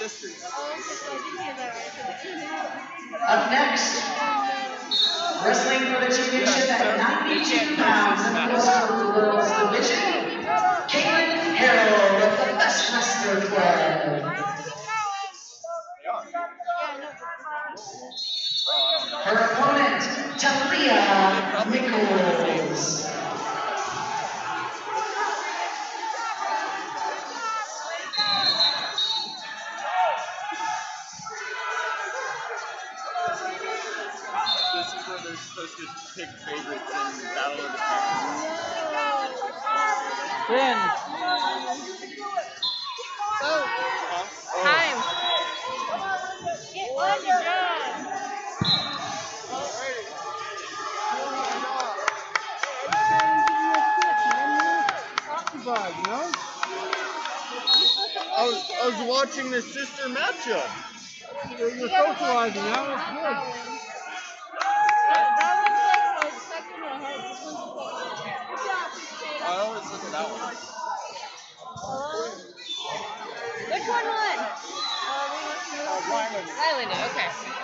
Sisters. Up next, wrestling for the championship at 92 pounds in the Coastal Girls Division, Caitlin Harrell of the Best Wrestler Club. Her opponent, Talia Nichols. This is where they're supposed to pick favorites in Battle of the. Ben, Huh? Time. occupied, you know? I was, I was watching the sister matchup. You're, socializing, good. I always look at that one. Which one won? Uh, Ryland. Highlander, okay.